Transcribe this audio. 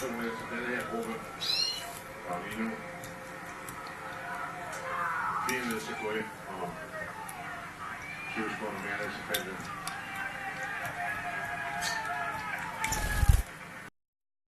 information med til denne her gruppe. Og lige nu. Fire ned til KF og 20 sekunder mere ned til feltet.